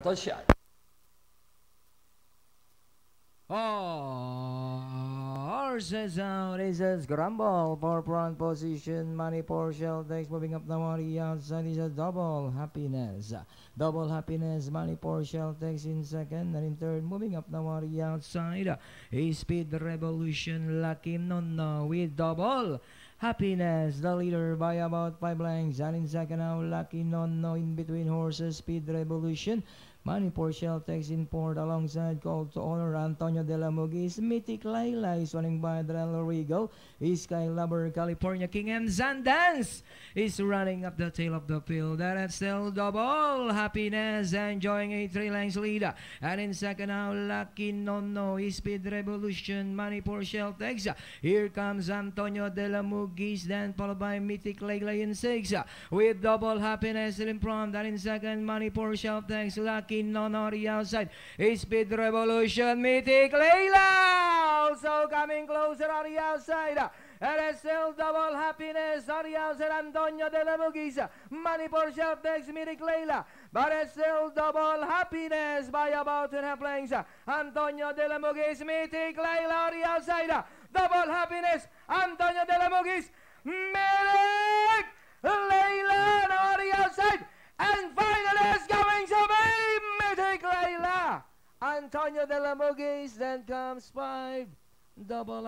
Touchdown. Horses out, aces grumble for front position. Money for takes moving up the money outside is a double happiness. Double happiness, money for takes in second and in third, moving up the money outside. A speed revolution, lucky no no with double. Happiness, the leader by about five lengths. And in second now, Lucky No in between horses, Speed Revolution. Money for Shell takes in port alongside call to honor Antonio de la Mugis. Mythic Layla is running by Adrenaline Regal. Sky Lover, California King and Zandance is running up the tail of the field. That's still double happiness enjoying a three lengths lead. And in second now, Lucky Nono, Speed Revolution, Money for Shell takes. Here comes Antonio de la Mugis, then followed by Mythic Layla in six. With double happiness in front. And in second, Money for Shell takes Lucky on the outside. Speed Revolution, Mythic Layla also coming closer on the outside. It's still double happiness on the outside. Antonio de la Bugisa. Money for shelf next Mythic Layla. But it's still double happiness by about a half lengths. Antonio de la Mugis, Mythic Layla on the outside. Double happiness. Antonio de la Mugis Layla on the outside. And finally it's going to be Antonio de la Mugis, then comes five. Double